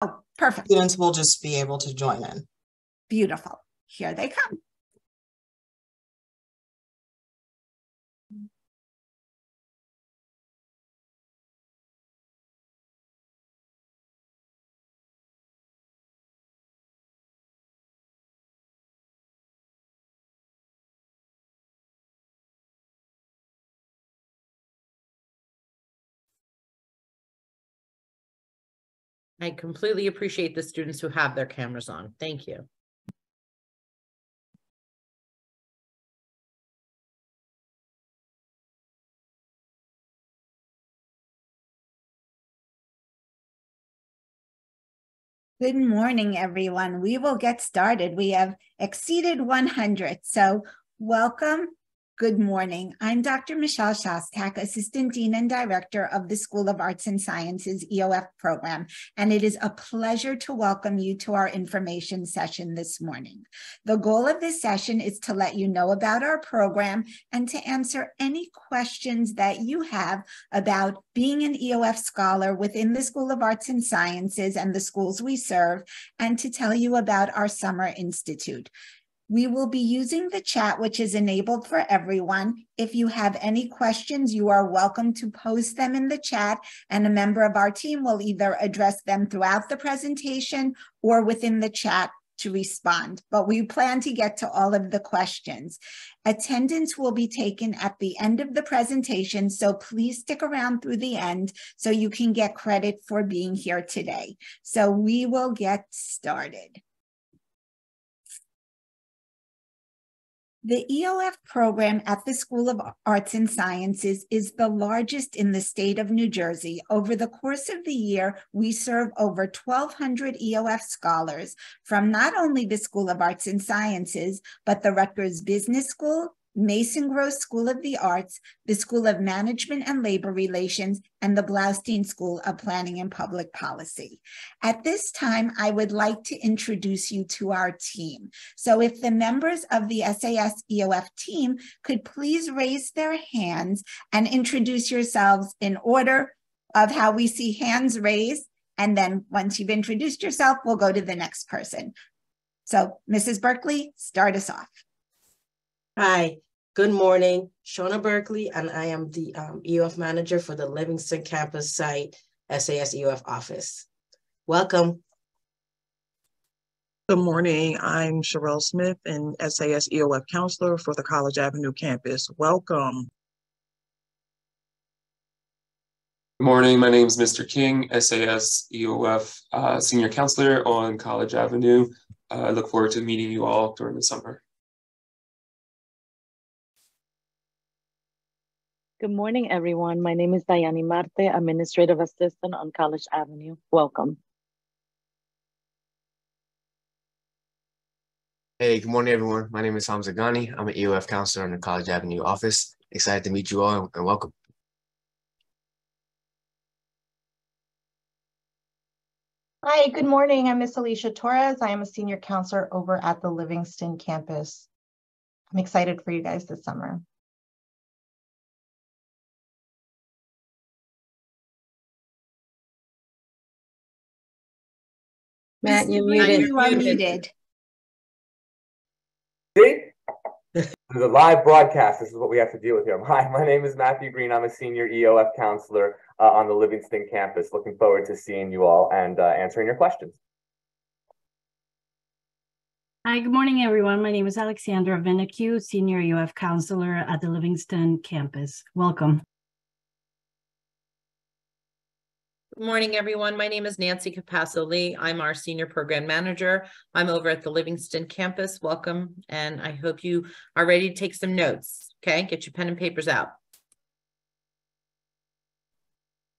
Oh, perfect. Students will just be able to join in. Beautiful. Here they come. I completely appreciate the students who have their cameras on. Thank you. Good morning, everyone. We will get started. We have exceeded 100. So, welcome Good morning. I'm Dr. Michelle Shostak, Assistant Dean and Director of the School of Arts and Sciences EOF program, and it is a pleasure to welcome you to our information session this morning. The goal of this session is to let you know about our program and to answer any questions that you have about being an EOF scholar within the School of Arts and Sciences and the schools we serve, and to tell you about our Summer Institute. We will be using the chat, which is enabled for everyone. If you have any questions, you are welcome to post them in the chat, and a member of our team will either address them throughout the presentation or within the chat to respond. But we plan to get to all of the questions. Attendance will be taken at the end of the presentation, so please stick around through the end so you can get credit for being here today. So we will get started. The EOF program at the School of Arts and Sciences is the largest in the state of New Jersey. Over the course of the year, we serve over 1,200 EOF scholars from not only the School of Arts and Sciences, but the Rutgers Business School, Mason Gross School of the Arts, the School of Management and Labor Relations, and the Bloustein School of Planning and Public Policy. At this time, I would like to introduce you to our team. So if the members of the SAS EOF team could please raise their hands and introduce yourselves in order of how we see hands raised. And then once you've introduced yourself, we'll go to the next person. So Mrs. Berkeley, start us off. Hi, Good morning, Shauna Berkeley, and I am the um, EOF manager for the Livingston campus site SAS EOF office. Welcome. Good morning, I'm Sherelle Smith and SAS EOF counselor for the College Avenue campus. Welcome. Good morning, my name is Mr. King, SAS EOF uh, senior counselor on College Avenue. Uh, I look forward to meeting you all during the summer. Good morning, everyone. My name is Dayani Marte, Administrative Assistant on College Avenue. Welcome. Hey, good morning, everyone. My name is Hamza Ghani. I'm an EOF counselor in the College Avenue office. Excited to meet you all and welcome. Hi, good morning. I'm Miss Alicia Torres. I am a senior counselor over at the Livingston campus. I'm excited for you guys this summer. Matt, you're muted. You are muted. See? this is a live broadcast. This is what we have to deal with here. Hi, my name is Matthew Green. I'm a senior EOF counselor uh, on the Livingston campus. Looking forward to seeing you all and uh, answering your questions. Hi, good morning, everyone. My name is Alexandra Vinacu, senior EOF counselor at the Livingston campus. Welcome. Good morning, everyone. My name is Nancy Capasso Lee. I'm our senior program manager. I'm over at the Livingston campus. Welcome. And I hope you are ready to take some notes. Okay, get your pen and papers out.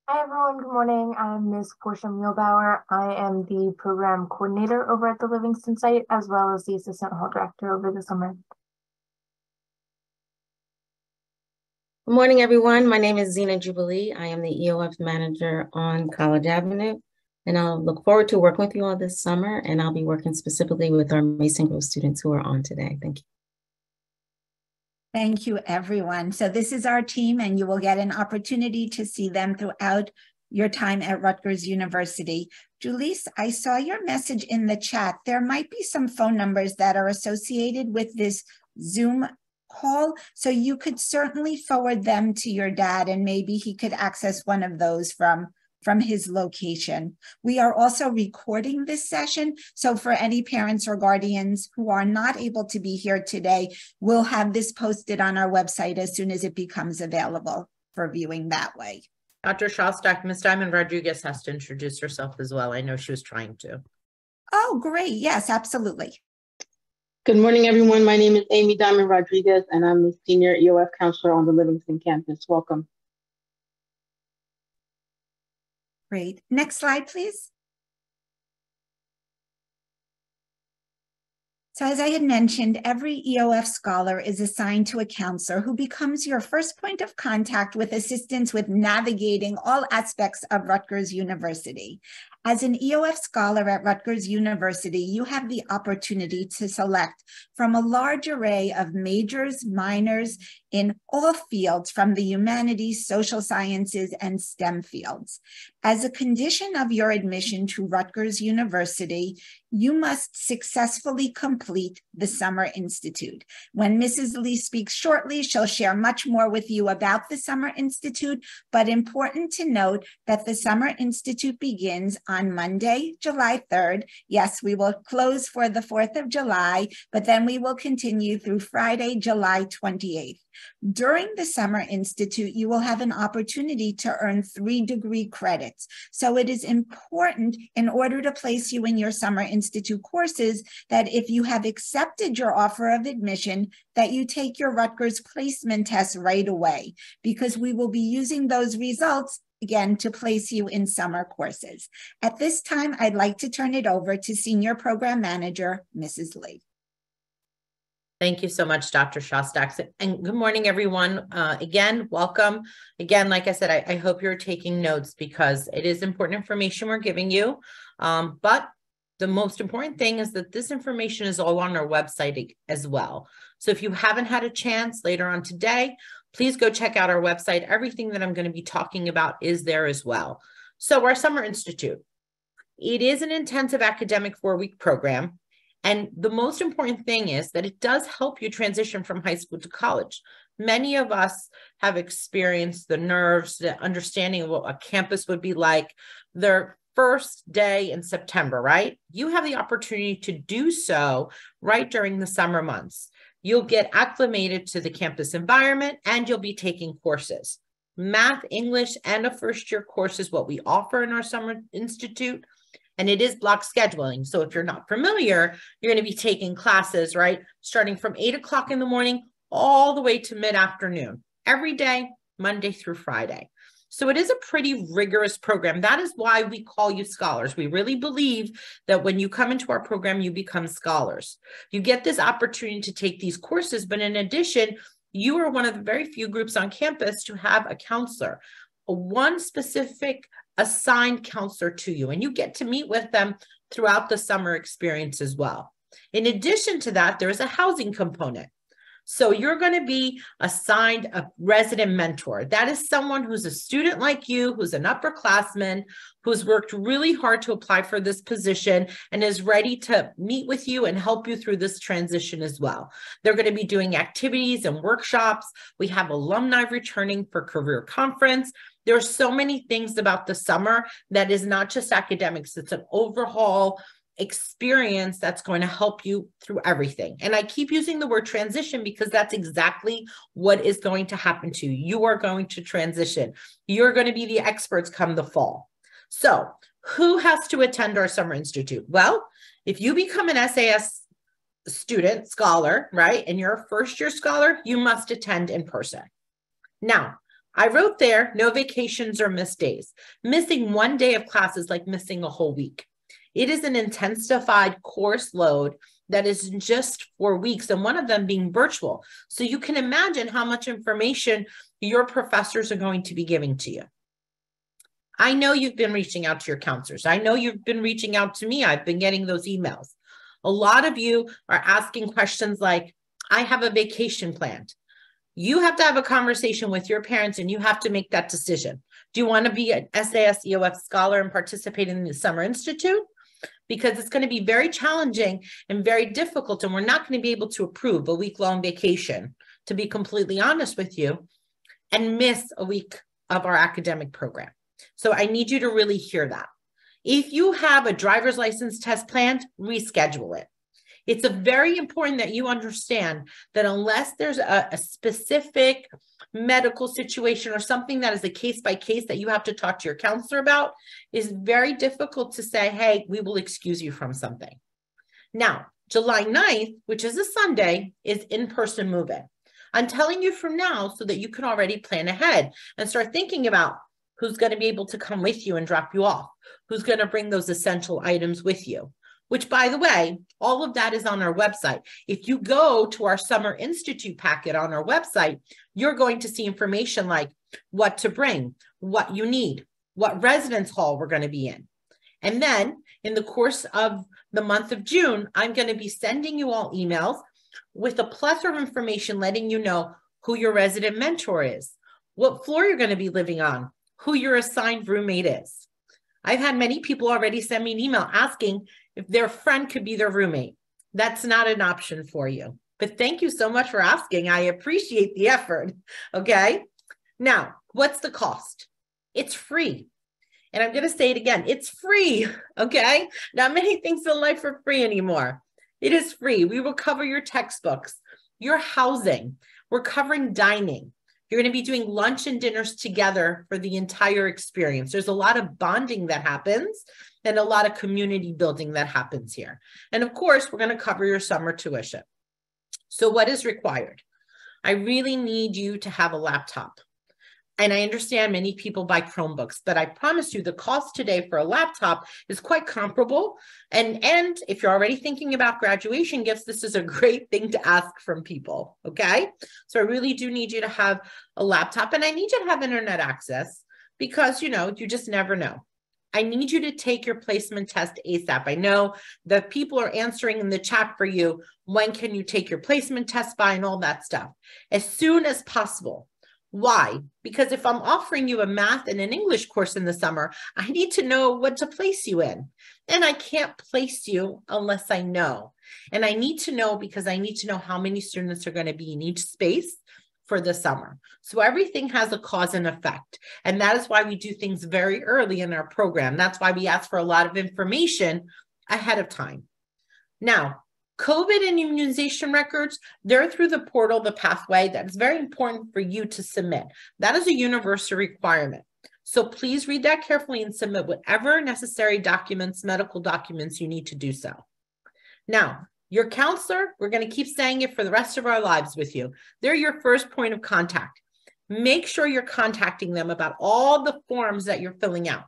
Hi, everyone. Good morning. I'm Ms. Portia Muehlbauer. I am the program coordinator over at the Livingston site, as well as the assistant hall director over the summer. Good morning, everyone. My name is Zena Jubilee. I am the EOF manager on College Avenue, and I'll look forward to working with you all this summer, and I'll be working specifically with our Mason Gross students who are on today. Thank you. Thank you, everyone. So this is our team, and you will get an opportunity to see them throughout your time at Rutgers University. Julisse, I saw your message in the chat. There might be some phone numbers that are associated with this Zoom call. So you could certainly forward them to your dad and maybe he could access one of those from from his location. We are also recording this session. So for any parents or guardians who are not able to be here today, we'll have this posted on our website as soon as it becomes available for viewing that way. Dr. Shostak, Ms. Diamond Rodriguez has to introduce herself as well. I know she was trying to. Oh, great. Yes, absolutely. Good morning, everyone. My name is Amy Diamond Rodriguez, and I'm the Senior EOF Counselor on the Livingston campus. Welcome. Great. Next slide, please. So as I had mentioned, every EOF scholar is assigned to a counselor who becomes your first point of contact with assistance with navigating all aspects of Rutgers University. As an EOF scholar at Rutgers University, you have the opportunity to select from a large array of majors, minors in all fields from the humanities, social sciences, and STEM fields. As a condition of your admission to Rutgers University, you must successfully complete the Summer Institute. When Mrs. Lee speaks shortly, she'll share much more with you about the Summer Institute, but important to note that the Summer Institute begins on Monday, July 3rd. Yes, we will close for the 4th of July, but then we will continue through Friday, July 28th. During the Summer Institute, you will have an opportunity to earn three degree credits. So it is important in order to place you in your Summer Institute courses that if you have accepted your offer of admission, that you take your Rutgers placement test right away, because we will be using those results again to place you in summer courses. At this time, I'd like to turn it over to Senior Program Manager, Mrs. Lee. Thank you so much, Dr. Shostak. And good morning, everyone. Uh, again, welcome. Again, like I said, I, I, hope you're taking notes because it is important information we're giving you. Um, but the most important thing is that this information is all on our website as well. So if you haven't had a chance later on today, please go check out our website. Everything that I'm going to be talking about is there as well. So our Summer Institute, it is an intensive academic four-week program and the most important thing is that it does help you transition from high school to college. Many of us have experienced the nerves, the understanding of what a campus would be like, their first day in September, right? You have the opportunity to do so right during the summer months. You'll get acclimated to the campus environment and you'll be taking courses. Math, English, and a first year course is what we offer in our Summer Institute and it is block scheduling. So if you're not familiar, you're going to be taking classes, right? Starting from eight o'clock in the morning all the way to mid afternoon every day, Monday through Friday. So it is a pretty rigorous program. That is why we call you scholars. We really believe that when you come into our program, you become scholars. You get this opportunity to take these courses, but in addition, you are one of the very few groups on campus to have a counselor, one specific assigned counselor to you, and you get to meet with them throughout the summer experience as well. In addition to that, there is a housing component. So you're going to be assigned a resident mentor. That is someone who's a student like you, who's an upperclassman, who's worked really hard to apply for this position and is ready to meet with you and help you through this transition as well. They're going to be doing activities and workshops. We have alumni returning for career conference. There are so many things about the summer that is not just academics, it's an overhaul experience that's going to help you through everything. And I keep using the word transition because that's exactly what is going to happen to you. You are going to transition. You're going to be the experts come the fall. So, who has to attend our Summer Institute? Well, if you become an SAS student, scholar, right, and you're a first year scholar, you must attend in person. Now, I wrote there no vacations or missed days. Missing one day of class is like missing a whole week. It is an intensified course load that is just four weeks, and one of them being virtual. So you can imagine how much information your professors are going to be giving to you. I know you've been reaching out to your counselors. I know you've been reaching out to me. I've been getting those emails. A lot of you are asking questions like, I have a vacation planned. You have to have a conversation with your parents and you have to make that decision. Do you want to be an SAS EOF scholar and participate in the Summer Institute? Because it's going to be very challenging and very difficult, and we're not going to be able to approve a week long vacation, to be completely honest with you, and miss a week of our academic program. So I need you to really hear that. If you have a driver's license test planned, reschedule it. It's very important that you understand that unless there's a, a specific medical situation or something that is a case by case that you have to talk to your counselor about, is very difficult to say, hey, we will excuse you from something. Now, July 9th, which is a Sunday, is in person move in. I'm telling you from now so that you can already plan ahead and start thinking about who's going to be able to come with you and drop you off, who's going to bring those essential items with you. Which, by the way, all of that is on our website. If you go to our Summer Institute packet on our website, you're going to see information like what to bring, what you need, what residence hall we're going to be in. And then in the course of the month of June, I'm going to be sending you all emails with a plethora of information letting you know who your resident mentor is, what floor you're going to be living on, who your assigned roommate is. I've had many people already send me an email asking if their friend could be their roommate. That's not an option for you. But thank you so much for asking. I appreciate the effort. Okay. Now, what's the cost? It's free. And I'm going to say it again it's free. Okay. Not many things in life are free anymore. It is free. We will cover your textbooks, your housing. We're covering dining. You're going to be doing lunch and dinners together for the entire experience. There's a lot of bonding that happens and a lot of community building that happens here. And of course, we're going to cover your summer tuition. So, what is required? I really need you to have a laptop. And I understand many people buy Chromebooks, but I promise you the cost today for a laptop is quite comparable. And, and if you're already thinking about graduation gifts, this is a great thing to ask from people. Okay. So I really do need you to have a laptop and I need you to have internet access because, you know, you just never know. I need you to take your placement test ASAP. I know the people are answering in the chat for you. When can you take your placement test by and all that stuff? As soon as possible. Why? Because if I'm offering you a math and an English course in the summer, I need to know what to place you in. And I can't place you unless I know. And I need to know because I need to know how many students are going to be in each space for the summer. So everything has a cause and effect. And that is why we do things very early in our program. That's why we ask for a lot of information ahead of time. Now, COVID and immunization records, they're through the portal, the pathway. That's very important for you to submit. That is a universal requirement. So please read that carefully and submit whatever necessary documents, medical documents you need to do so. Now, your counselor, we're going to keep saying it for the rest of our lives with you. They're your first point of contact. Make sure you're contacting them about all the forms that you're filling out.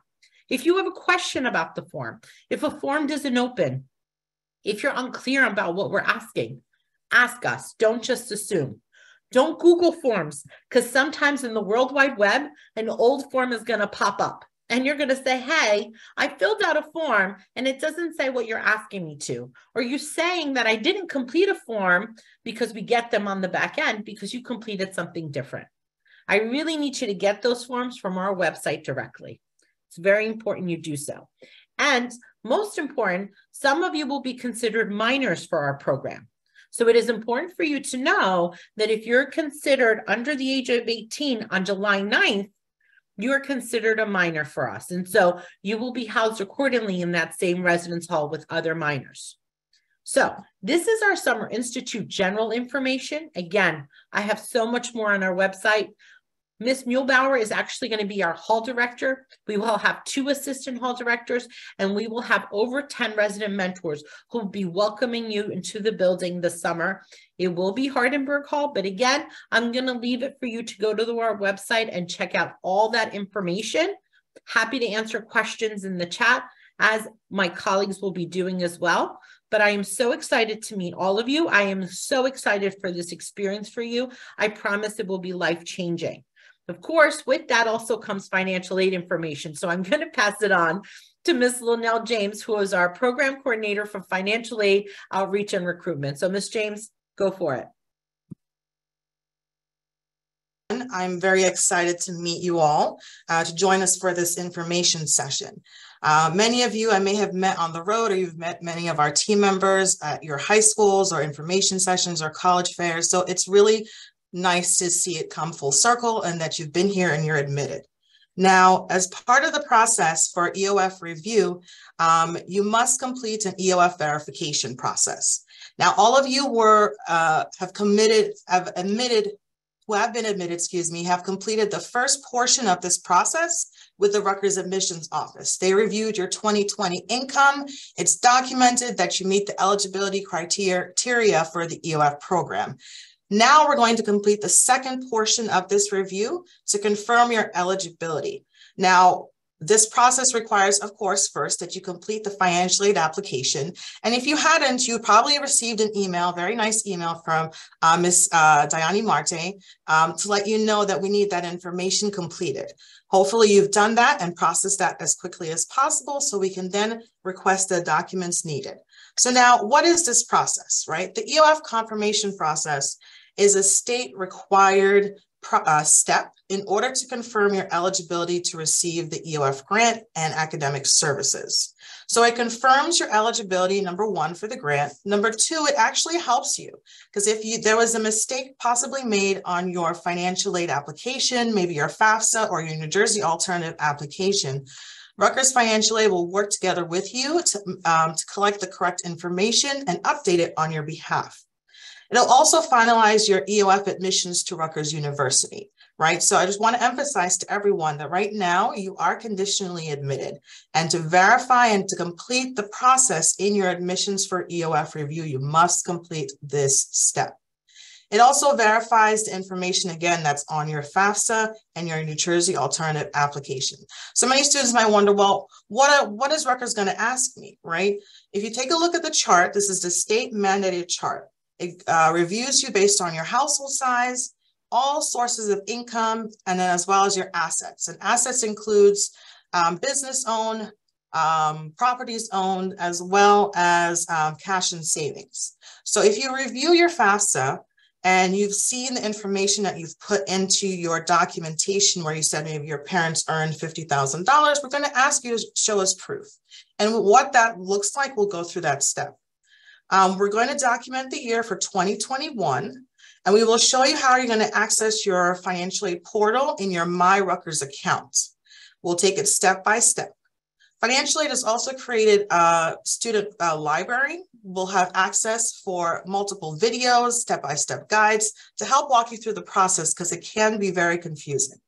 If you have a question about the form, if a form doesn't open, if you're unclear about what we're asking, ask us. Don't just assume. Don't Google forms because sometimes in the World Wide Web, an old form is going to pop up and you're going to say, Hey, I filled out a form and it doesn't say what you're asking me to. Or you saying that I didn't complete a form because we get them on the back end because you completed something different. I really need you to get those forms from our website directly. It's very important you do so. And most important, some of you will be considered minors for our program. So it is important for you to know that if you're considered under the age of 18 on July 9th, you are considered a minor for us. And so you will be housed accordingly in that same residence hall with other minors. So this is our Summer Institute general information. Again, I have so much more on our website. Miss Muehlbauer is actually going to be our hall director. We will have two assistant hall directors, and we will have over 10 resident mentors who will be welcoming you into the building this summer. It will be Hardenbergh Hall, but again, I'm going to leave it for you to go to the, our website and check out all that information. Happy to answer questions in the chat, as my colleagues will be doing as well but I am so excited to meet all of you. I am so excited for this experience for you. I promise it will be life changing. Of course, with that also comes financial aid information. So I'm going to pass it on to Ms. Linnell James, who is our program coordinator for financial aid, outreach, and recruitment. So Ms. James, go for it. I'm very excited to meet you all uh, to join us for this information session. Uh, many of you I may have met on the road or you've met many of our team members at your high schools or information sessions or college fairs. So it's really nice to see it come full circle and that you've been here and you're admitted. Now, as part of the process for EOF review, um, you must complete an EOF verification process. Now, all of you were uh, have committed, have admitted, who have been admitted, excuse me, have completed the first portion of this process with the Rutgers Admissions Office. They reviewed your 2020 income. It's documented that you meet the eligibility criteria for the EOF program. Now we're going to complete the second portion of this review to confirm your eligibility. Now, this process requires, of course, first that you complete the financial aid application. And if you hadn't, you probably received an email, very nice email from uh, Ms. Uh, Diane Marte um, to let you know that we need that information completed. Hopefully you've done that and processed that as quickly as possible so we can then request the documents needed. So now what is this process, right? The EOF confirmation process is a state required uh, step in order to confirm your eligibility to receive the EOF grant and academic services. So it confirms your eligibility, number one, for the grant. Number two, it actually helps you because if you there was a mistake possibly made on your financial aid application, maybe your FAFSA or your New Jersey alternative application, Rutgers Financial Aid will work together with you to, um, to collect the correct information and update it on your behalf. It'll also finalize your EOF admissions to Rutgers University, right? So I just want to emphasize to everyone that right now you are conditionally admitted. And to verify and to complete the process in your admissions for EOF review, you must complete this step. It also verifies the information again that's on your FAFSA and your New Jersey alternative application. So many students might wonder, well, what, what is Rutgers going to ask me, right? If you take a look at the chart, this is the state mandated chart. It uh, reviews you based on your household size, all sources of income, and then as well as your assets. And assets includes um, business owned, um, properties owned, as well as um, cash and savings. So if you review your FAFSA and you've seen the information that you've put into your documentation where you said maybe your parents earned $50,000, we're going to ask you to show us proof. And what that looks like, we'll go through that step. Um, we're going to document the year for 2021, and we will show you how you're going to access your financial aid portal in your My Rutgers account. We'll take it step by step. Financial aid has also created a student uh, library. We'll have access for multiple videos, step-by-step -step guides to help walk you through the process because it can be very confusing.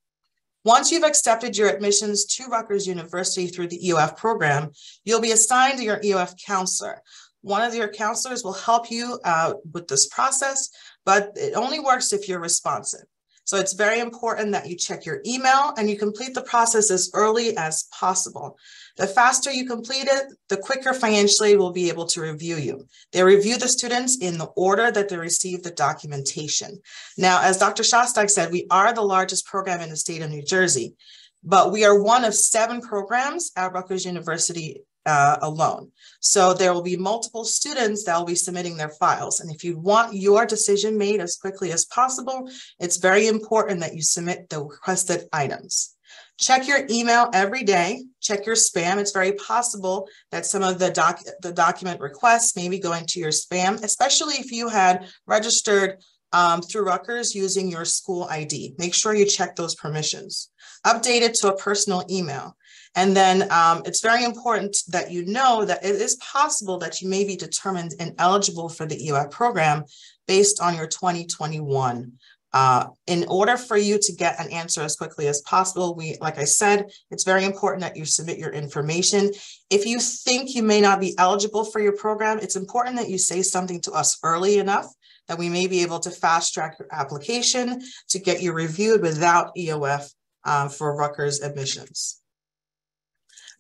Once you've accepted your admissions to Rutgers University through the EOF program, you'll be assigned to your EOF counselor. One of your counselors will help you uh, with this process, but it only works if you're responsive. So it's very important that you check your email and you complete the process as early as possible. The faster you complete it, the quicker financial aid will be able to review you. They review the students in the order that they receive the documentation. Now, as Dr. Shostak said, we are the largest program in the state of New Jersey, but we are one of seven programs at Rutgers University uh, alone. So there will be multiple students that will be submitting their files. And if you want your decision made as quickly as possible, it's very important that you submit the requested items. Check your email every day. Check your spam. It's very possible that some of the, doc the document requests may be going to your spam, especially if you had registered um, through Rutgers using your school ID. Make sure you check those permissions. Update it to a personal email. And then um, it's very important that you know that it is possible that you may be determined ineligible for the EOF program based on your 2021. Uh, in order for you to get an answer as quickly as possible, we, like I said, it's very important that you submit your information. If you think you may not be eligible for your program, it's important that you say something to us early enough that we may be able to fast track your application to get you reviewed without EOF uh, for Rutgers admissions.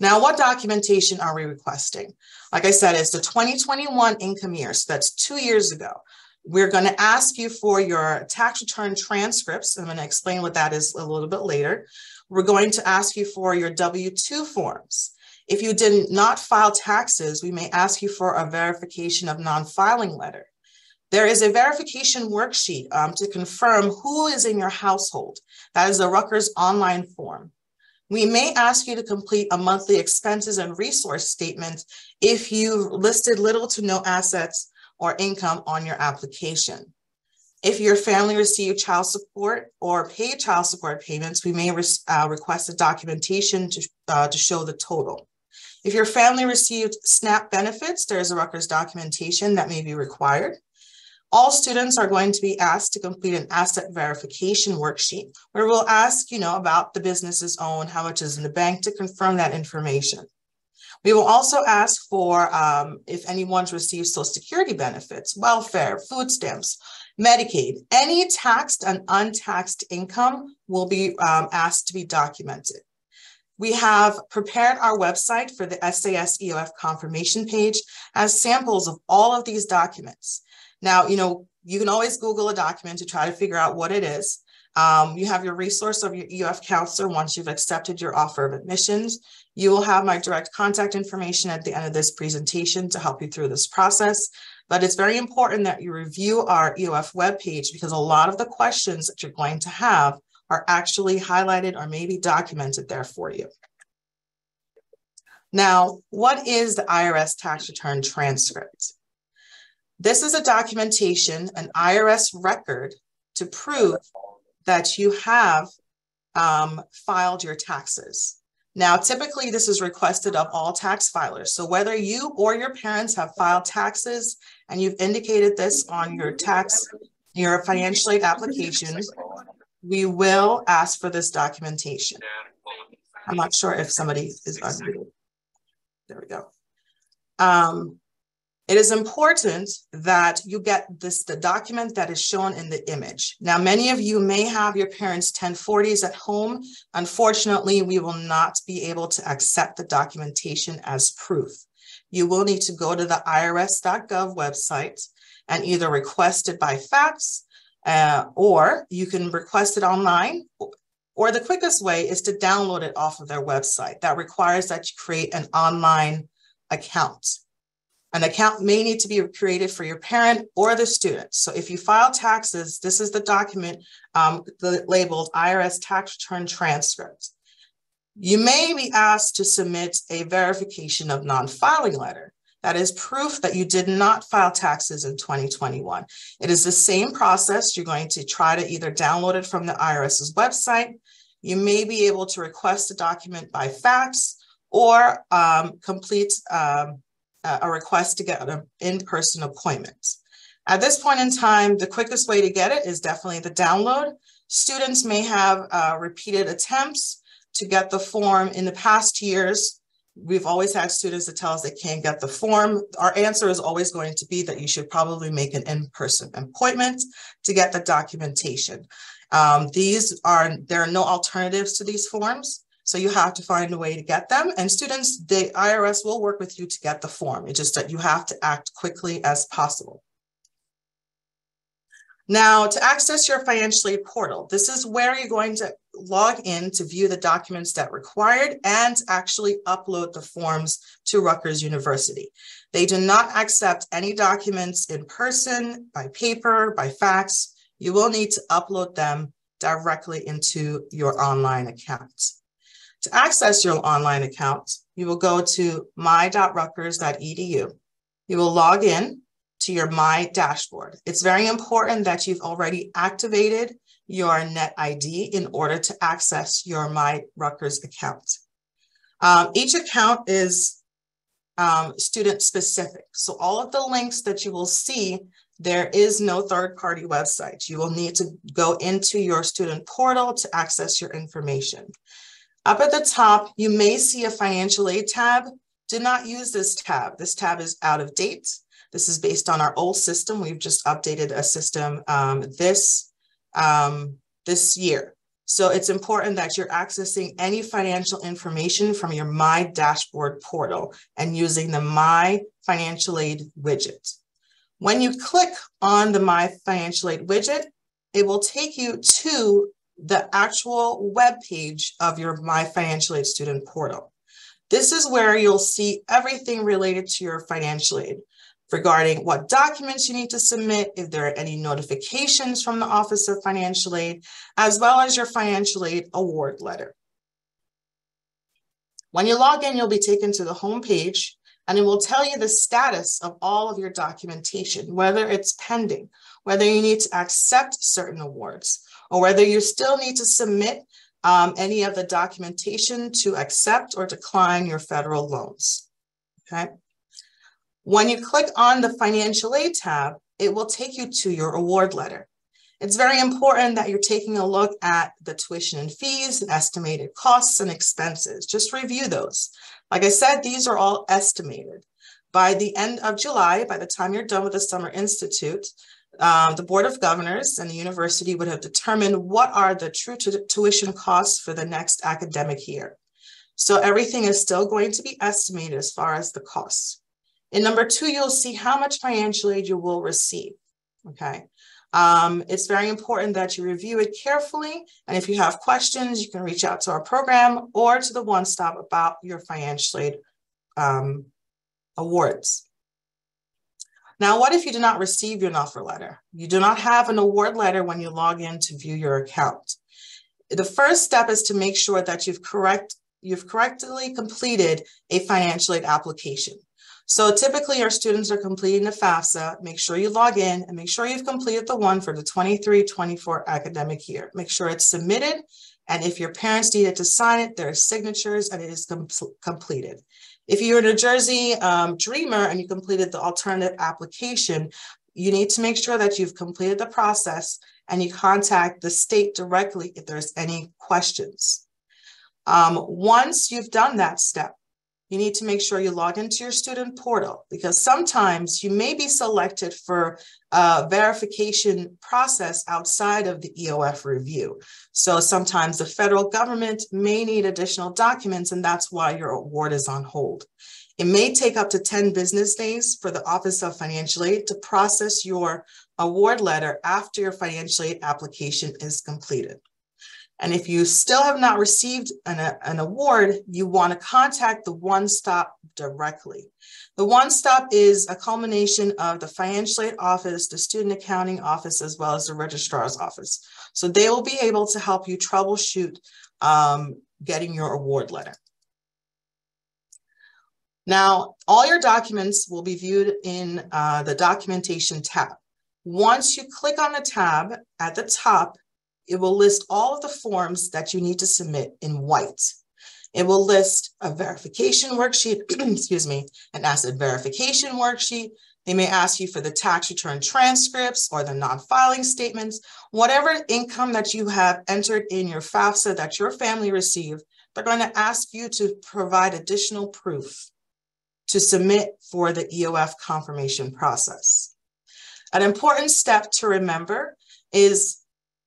Now, what documentation are we requesting? Like I said, it's the 2021 income year, so that's two years ago. We're going to ask you for your tax return transcripts. I'm going to explain what that is a little bit later. We're going to ask you for your W-2 forms. If you did not file taxes, we may ask you for a verification of non-filing letter. There is a verification worksheet um, to confirm who is in your household. That is the Rutgers online form. We may ask you to complete a monthly expenses and resource statement if you've listed little to no assets or income on your application. If your family received child support or paid child support payments, we may uh, request a documentation to, uh, to show the total. If your family received SNAP benefits, there is a Rutgers documentation that may be required. All students are going to be asked to complete an asset verification worksheet where we'll ask, you know, about the business's own, how much is in the bank to confirm that information. We will also ask for um, if anyone's received Social Security benefits, welfare, food stamps, Medicaid. Any taxed and untaxed income will be um, asked to be documented. We have prepared our website for the SAS EOF confirmation page as samples of all of these documents. Now, you know, you can always Google a document to try to figure out what it is. Um, you have your resource of your EOF counselor once you've accepted your offer of admissions. You will have my direct contact information at the end of this presentation to help you through this process. But it's very important that you review our EOF webpage because a lot of the questions that you're going to have are actually highlighted or maybe documented there for you. Now, what is the IRS tax return transcript? This is a documentation, an IRS record to prove that you have um, filed your taxes. Now, typically this is requested of all tax filers. So whether you or your parents have filed taxes and you've indicated this on your tax, your financial aid application, we will ask for this documentation. I'm not sure if somebody is unmuted. There we go. Um, it is important that you get this the document that is shown in the image. Now, many of you may have your parents' 1040s at home. Unfortunately, we will not be able to accept the documentation as proof. You will need to go to the irs.gov website and either request it by fax uh, or you can request it online or the quickest way is to download it off of their website. That requires that you create an online account. An account may need to be created for your parent or the student. So if you file taxes, this is the document um, the, labeled IRS tax return transcript. You may be asked to submit a verification of non-filing letter. That is proof that you did not file taxes in 2021. It is the same process. You're going to try to either download it from the IRS's website. You may be able to request a document by fax or um, complete um, a request to get an in-person appointment. At this point in time, the quickest way to get it is definitely the download. Students may have uh, repeated attempts to get the form in the past years. We've always had students that tell us they can't get the form. Our answer is always going to be that you should probably make an in-person appointment to get the documentation. Um, these are, there are no alternatives to these forms. So you have to find a way to get them. And students, the IRS will work with you to get the form. It's just that you have to act quickly as possible. Now, to access your financial aid portal, this is where you're going to log in to view the documents that required and actually upload the forms to Rutgers University. They do not accept any documents in person, by paper, by fax. You will need to upload them directly into your online account. To access your online account, you will go to my.rutgers.edu. You will log in to your My dashboard. It's very important that you've already activated your Net ID in order to access your My Rutgers account. Um, each account is um, student specific. So all of the links that you will see, there is no third party website. You will need to go into your student portal to access your information. Up at the top, you may see a financial aid tab. Do not use this tab. This tab is out of date. This is based on our old system. We've just updated a system um, this, um, this year. So it's important that you're accessing any financial information from your My Dashboard portal and using the My Financial Aid widget. When you click on the My Financial Aid widget, it will take you to the actual web page of your My Financial Aid student portal. This is where you'll see everything related to your financial aid. regarding what documents you need to submit, if there are any notifications from the Office of Financial Aid, as well as your financial aid award letter. When you log in, you'll be taken to the home page and it will tell you the status of all of your documentation, whether it's pending, whether you need to accept certain awards, or whether you still need to submit um, any of the documentation to accept or decline your federal loans. Okay. When you click on the financial aid tab, it will take you to your award letter. It's very important that you're taking a look at the tuition and fees and estimated costs and expenses. Just review those. Like I said, these are all estimated. By the end of July, by the time you're done with the Summer Institute, um, the Board of Governors and the university would have determined what are the true tuition costs for the next academic year. So everything is still going to be estimated as far as the costs. In number two, you'll see how much financial aid you will receive, okay? Um, it's very important that you review it carefully. And if you have questions, you can reach out to our program or to the One Stop about your financial aid um, awards. Now, what if you do not receive your offer letter? You do not have an award letter when you log in to view your account. The first step is to make sure that you've correct you've correctly completed a financial aid application. So typically our students are completing the FAFSA. Make sure you log in and make sure you've completed the one for the 23-24 academic year. Make sure it's submitted. And if your parents needed to sign it, there are signatures and it is com completed. If you're a New Jersey um, dreamer and you completed the alternative application, you need to make sure that you've completed the process and you contact the state directly if there's any questions. Um, once you've done that step, you need to make sure you log into your student portal because sometimes you may be selected for a verification process outside of the EOF review. So sometimes the federal government may need additional documents and that's why your award is on hold. It may take up to 10 business days for the Office of Financial Aid to process your award letter after your financial aid application is completed. And if you still have not received an, an award, you want to contact the One Stop directly. The One Stop is a culmination of the financial aid office, the student accounting office, as well as the registrar's office. So they will be able to help you troubleshoot um, getting your award letter. Now, all your documents will be viewed in uh, the documentation tab. Once you click on the tab at the top, it will list all of the forms that you need to submit in white. It will list a verification worksheet, excuse me, an asset verification worksheet. They may ask you for the tax return transcripts or the non-filing statements, whatever income that you have entered in your FAFSA that your family received, they're going to ask you to provide additional proof to submit for the EOF confirmation process. An important step to remember is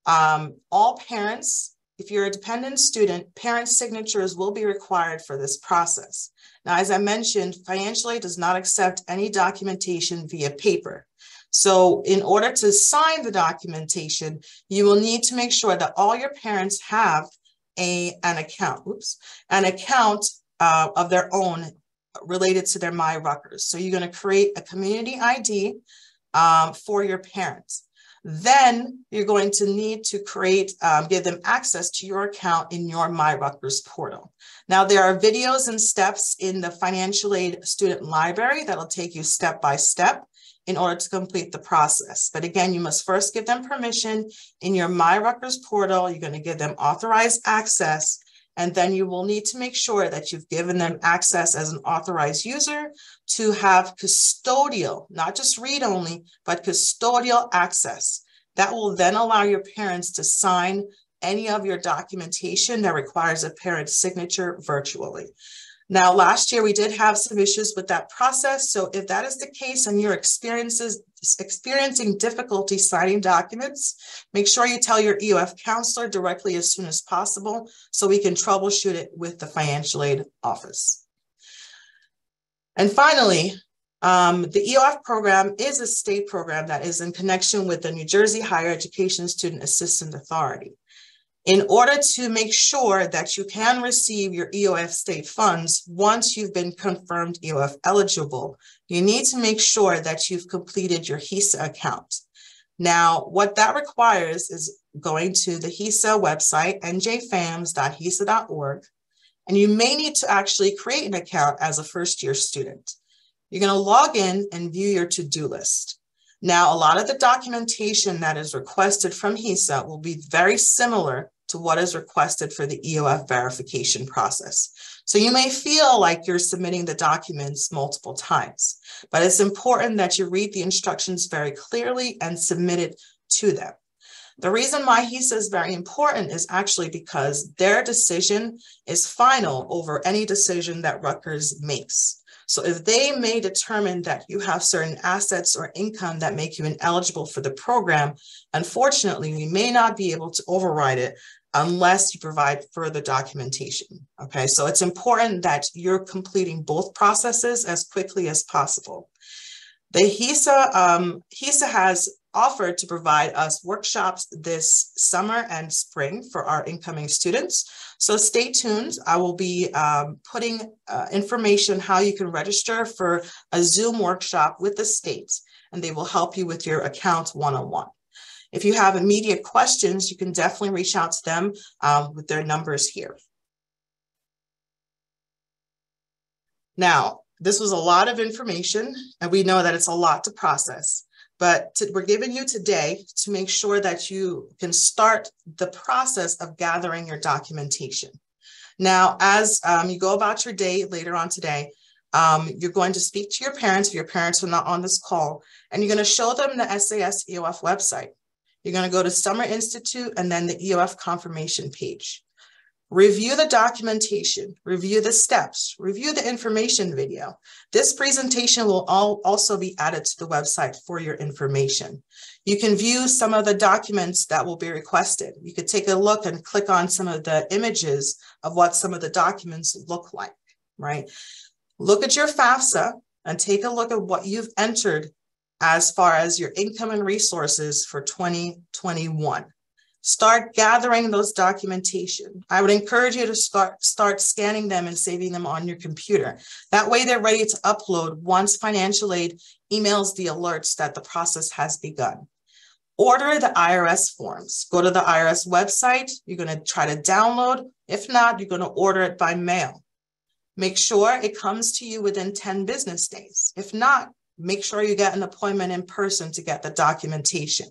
um, all parents, if you're a dependent student, parent signatures will be required for this process. Now, as I mentioned, financial aid does not accept any documentation via paper. So in order to sign the documentation, you will need to make sure that all your parents have a, an account, oops, an account uh, of their own related to their MyRutgers. So you're gonna create a community ID um, for your parents. Then you're going to need to create, um, give them access to your account in your MyRutgers portal. Now there are videos and steps in the financial aid student library that'll take you step by step in order to complete the process. But again, you must first give them permission in your MyRutgers portal. You're gonna give them authorized access and then you will need to make sure that you've given them access as an authorized user to have custodial, not just read only, but custodial access. That will then allow your parents to sign any of your documentation that requires a parent signature virtually. Now, last year we did have some issues with that process. So if that is the case and you're experiences, experiencing difficulty signing documents, make sure you tell your EOF counselor directly as soon as possible so we can troubleshoot it with the financial aid office. And finally, um, the EOF program is a state program that is in connection with the New Jersey Higher Education Student Assistance Authority. In order to make sure that you can receive your EOF state funds once you've been confirmed EOF eligible, you need to make sure that you've completed your HESAA account. Now, what that requires is going to the HESAA website, njfams.hesaa.org, and you may need to actually create an account as a first year student. You're going to log in and view your to-do list. Now, a lot of the documentation that is requested from HESAA will be very similar to what is requested for the EOF verification process. So you may feel like you're submitting the documents multiple times, but it's important that you read the instructions very clearly and submit it to them. The reason why HESAA is very important is actually because their decision is final over any decision that Rutgers makes. So if they may determine that you have certain assets or income that make you ineligible for the program, unfortunately, we may not be able to override it unless you provide further documentation. Okay, so it's important that you're completing both processes as quickly as possible. The HESAA, um, HESAA has offered to provide us workshops this summer and spring for our incoming students. So stay tuned. I will be um, putting uh, information how you can register for a Zoom workshop with the state, and they will help you with your account one-on-one. If you have immediate questions, you can definitely reach out to them um, with their numbers here. Now, this was a lot of information, and we know that it's a lot to process, but to, we're giving you today to make sure that you can start the process of gathering your documentation. Now, as um, you go about your day later on today, um, you're going to speak to your parents if your parents are not on this call, and you're going to show them the SAS EOF website. You're going to go to Summer Institute and then the EOF confirmation page. Review the documentation, review the steps, review the information video. This presentation will all also be added to the website for your information. You can view some of the documents that will be requested. You could take a look and click on some of the images of what some of the documents look like, right? Look at your FAFSA and take a look at what you've entered as far as your income and resources for 2021. Start gathering those documentation. I would encourage you to start, start scanning them and saving them on your computer. That way they're ready to upload once financial aid emails the alerts that the process has begun. Order the IRS forms. Go to the IRS website. You're going to try to download. If not, you're going to order it by mail. Make sure it comes to you within 10 business days. If not, Make sure you get an appointment in person to get the documentation.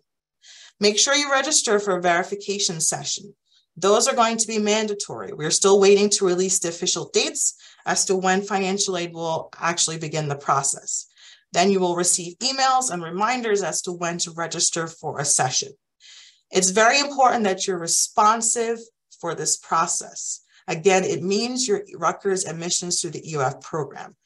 Make sure you register for a verification session. Those are going to be mandatory. We're still waiting to release the official dates as to when financial aid will actually begin the process. Then you will receive emails and reminders as to when to register for a session. It's very important that you're responsive for this process. Again, it means your Rutgers admissions to the EOF program.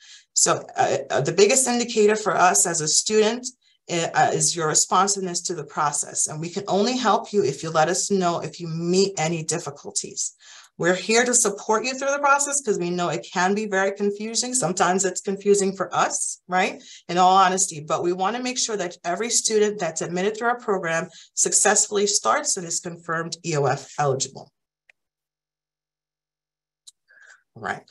So uh, uh, the biggest indicator for us as a student uh, is your responsiveness to the process. And we can only help you if you let us know if you meet any difficulties. We're here to support you through the process because we know it can be very confusing. Sometimes it's confusing for us, right? In all honesty, but we want to make sure that every student that's admitted through our program successfully starts and is confirmed EOF eligible. All right.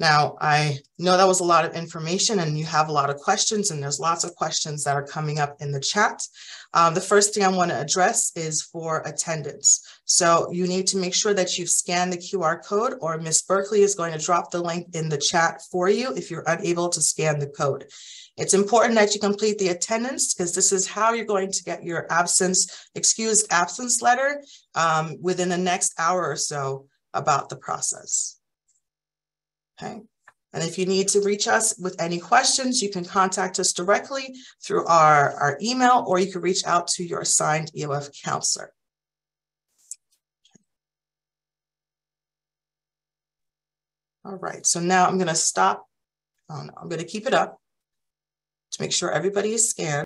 Now, I know that was a lot of information and you have a lot of questions and there's lots of questions that are coming up in the chat. Um, the first thing I wanna address is for attendance. So you need to make sure that you've scanned the QR code or Ms. Berkeley is going to drop the link in the chat for you if you're unable to scan the code. It's important that you complete the attendance because this is how you're going to get your absence, excused absence letter um, within the next hour or so about the process. Okay. And if you need to reach us with any questions, you can contact us directly through our, our email, or you can reach out to your assigned EOF counselor. All right, so now I'm going to stop. No, I'm going to keep it up to make sure everybody is scanned.